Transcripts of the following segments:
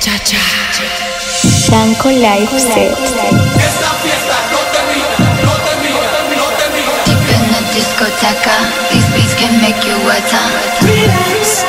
cha, cha. Franco Life Set. Esta fiesta no termina, no termina, no termina. Deep in the discoteca, these beats can make you wetter.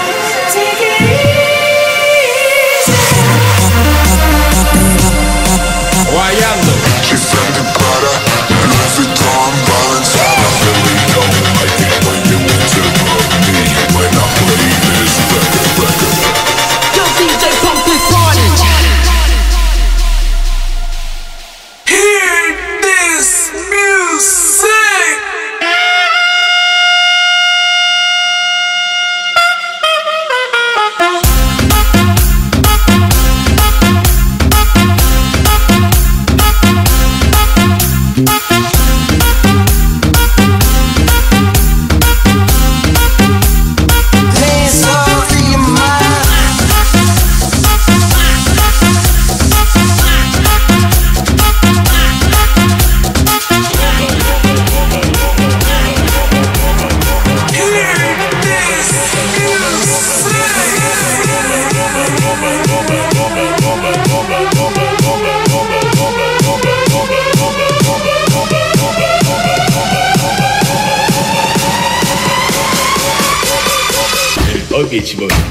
一番。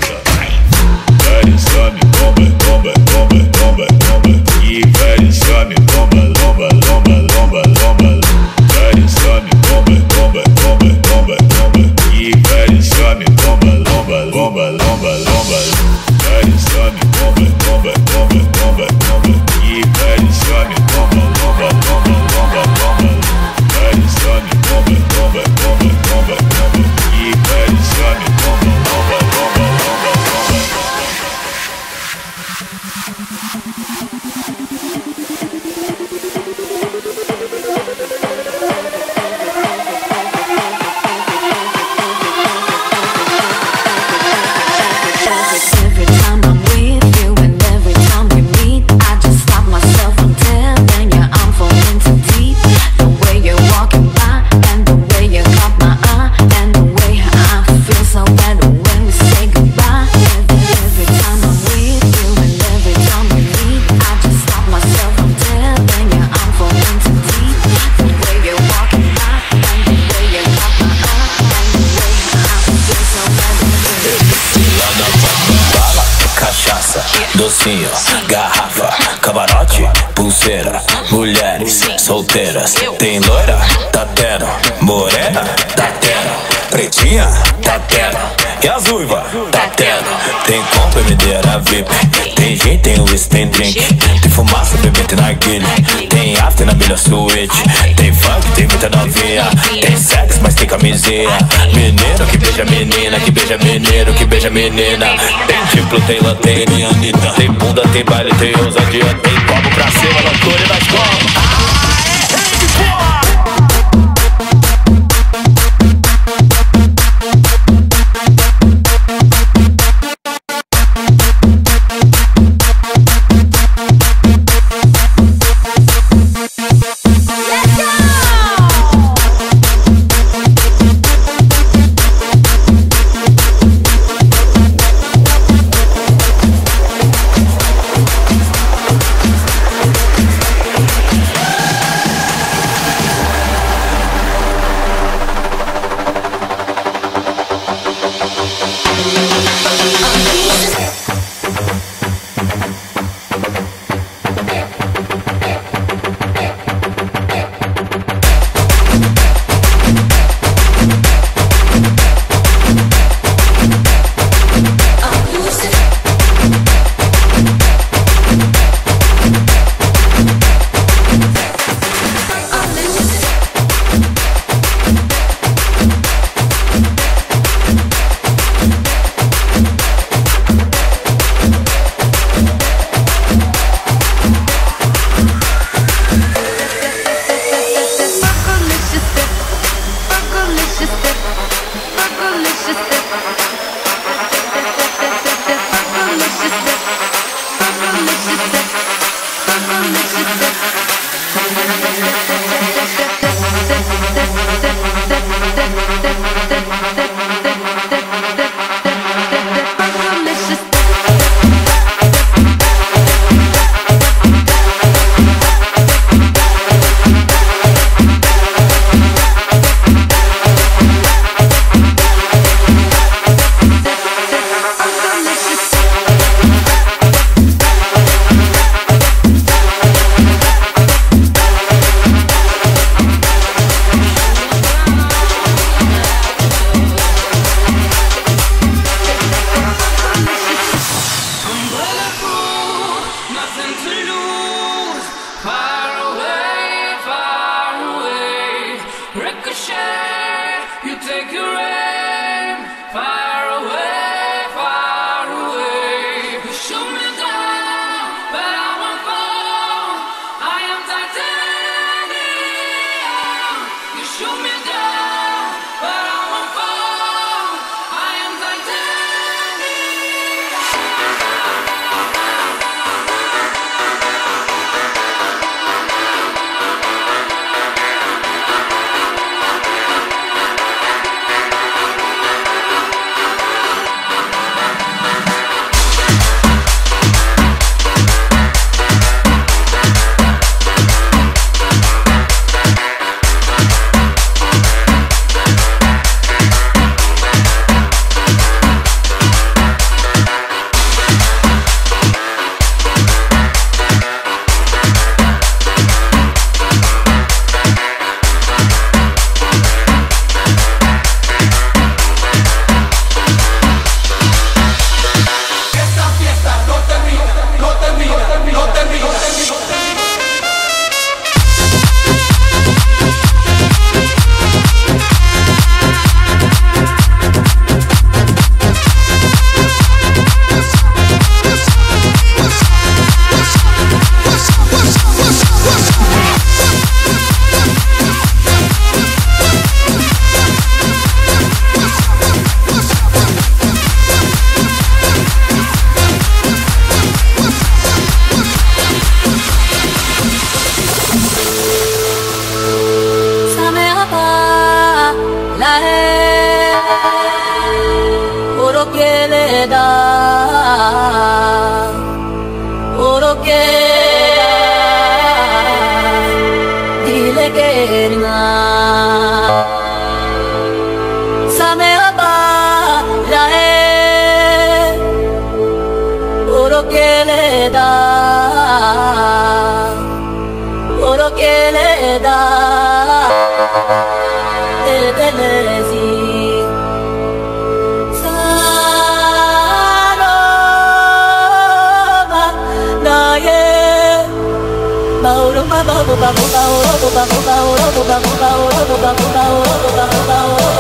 Zuiva, tá tendo. Tem compra, era VIP. Tem jeito, tem whisky, tem drink. Tem fumaça, bebê, tem narguilha. Tem after na milha suíte. Tem funk, tem muita novinha. Tem sex mas tem camisinha. Mineiro que beija menina, que beija mineiro, que beija menina. Tem tipo, tem lanterna, tem. Tem bunda, tem baile, tem ousadia. Tem copo pra cima, loucura e nós como.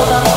Bye.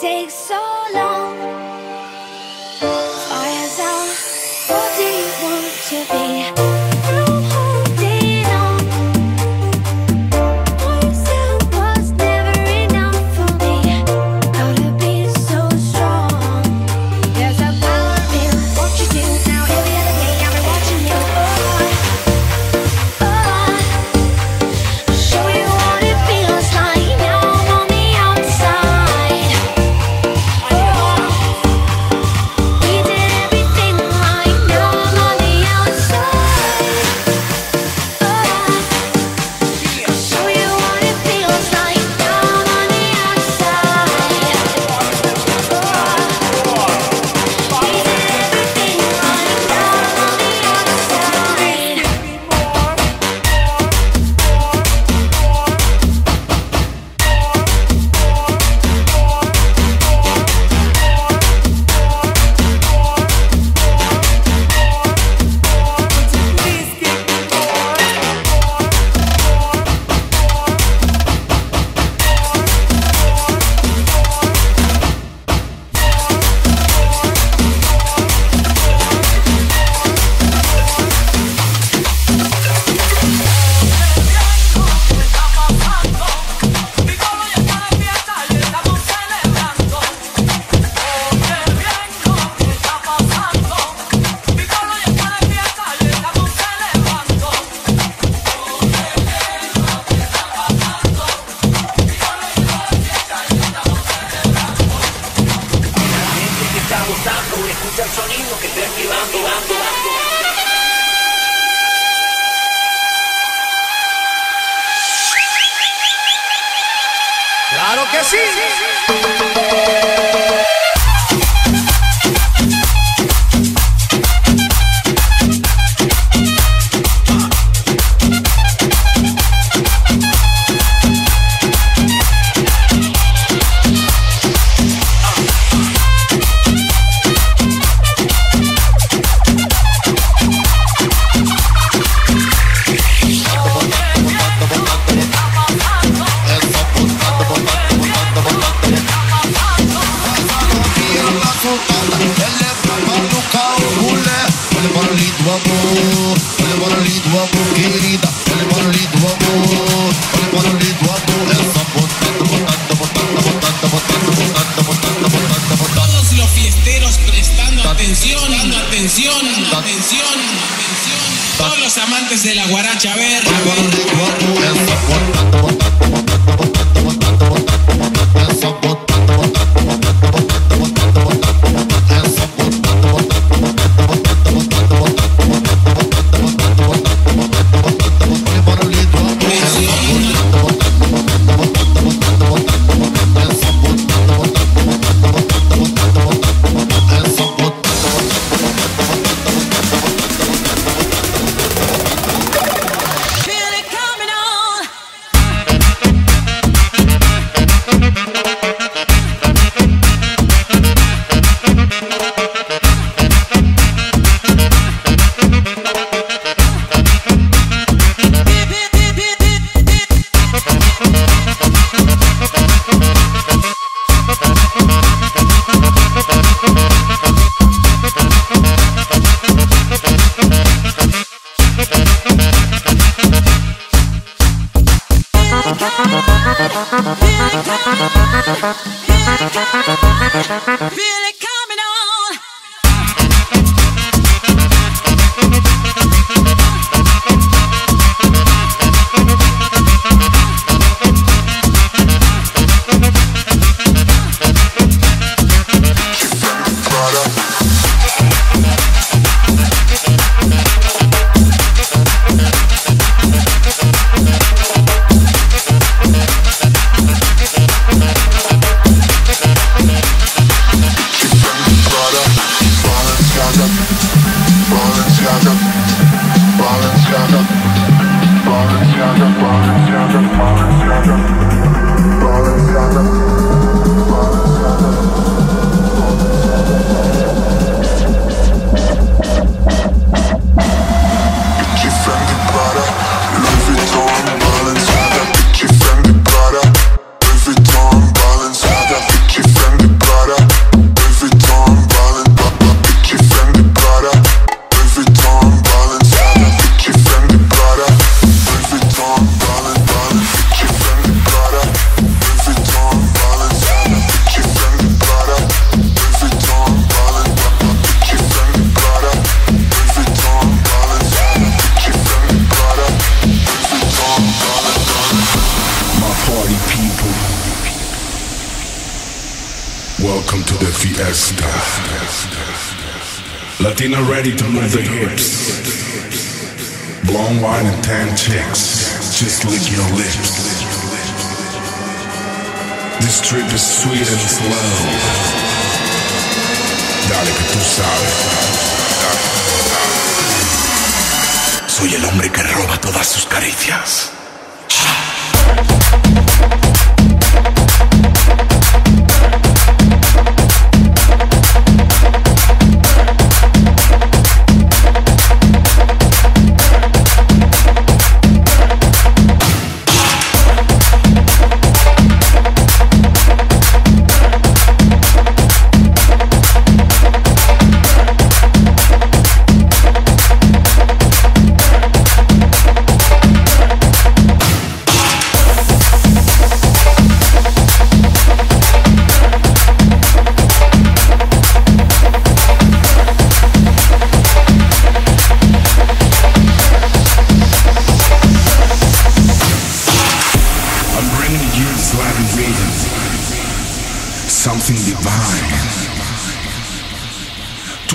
Takes so long. Balenciaga, Balenciaga, Balenciaga, Balenciaga, Balenciaga. Just lick your lips. This trip is sweet and slow. Dale que tú sabes. Soy el hombre que roba todas sus caricias.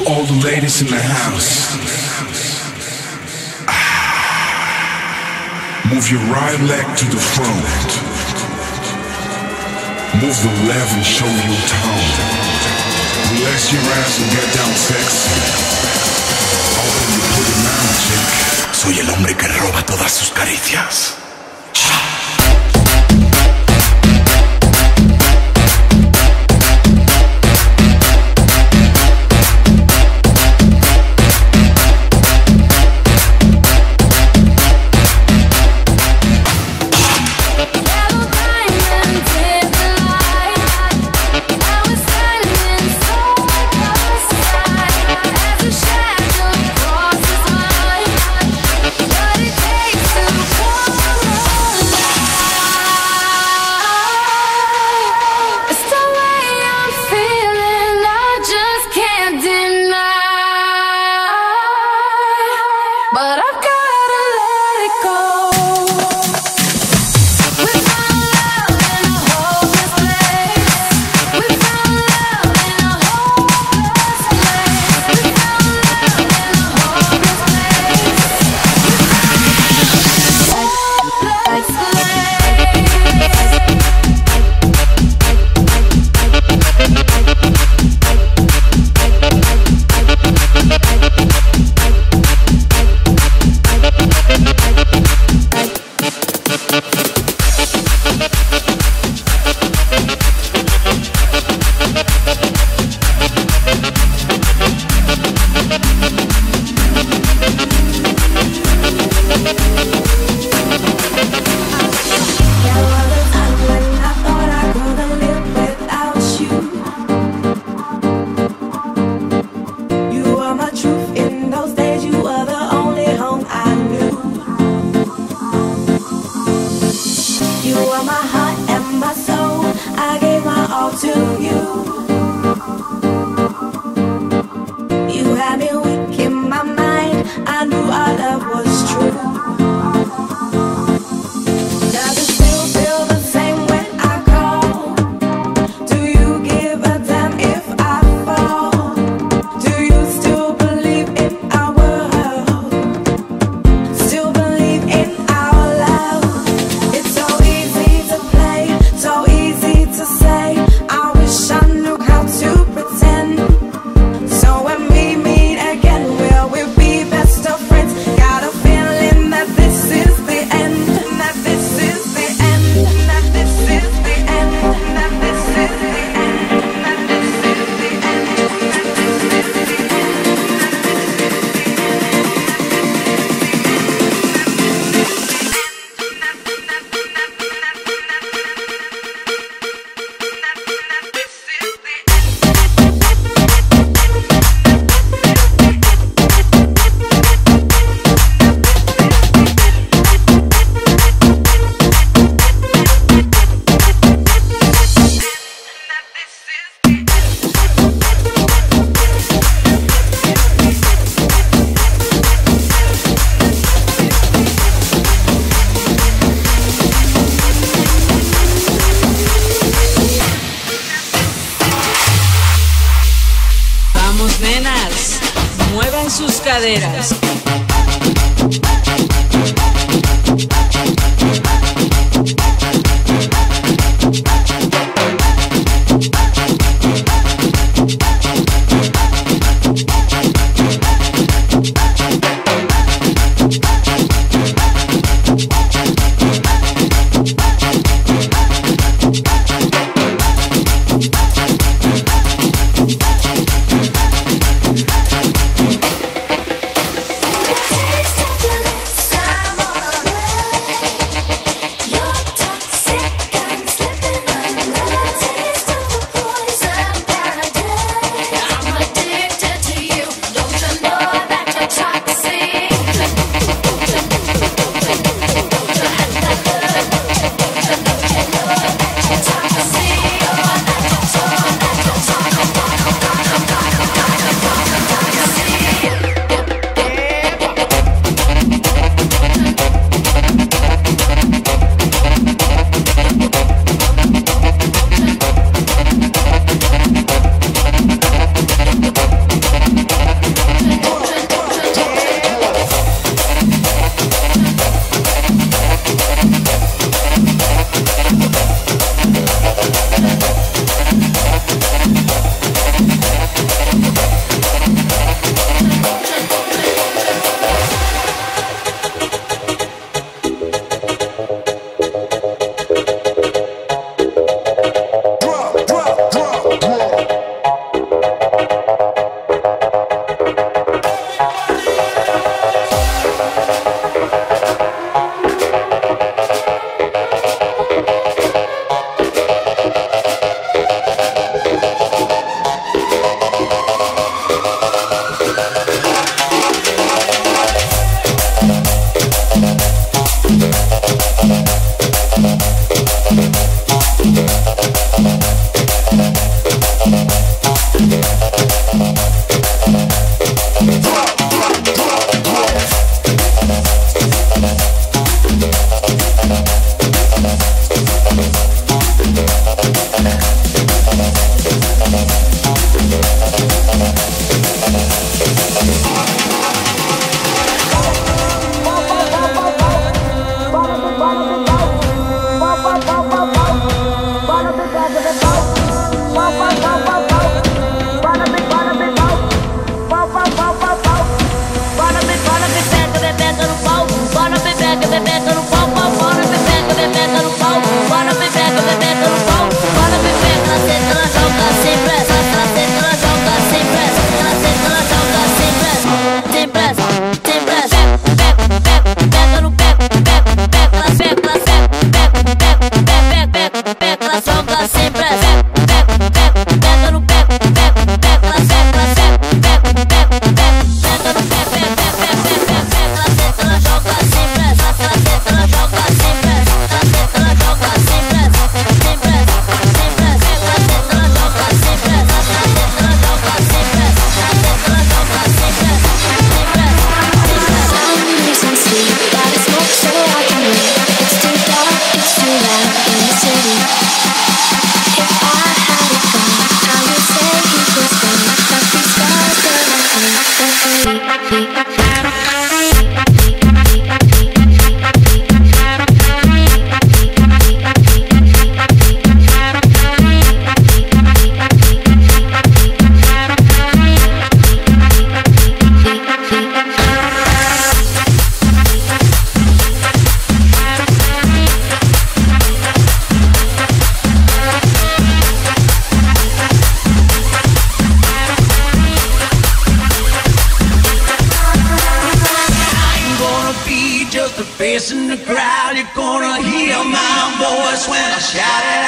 All the ladies in the house. Ah. Move your right leg to the front. Move the left and show your tongue. Relax your ass and get down sexy. Open your pretty chick. Soy el hombre que roba todas sus caricias. In the crowd, you're gonna hear my voice when I shout it.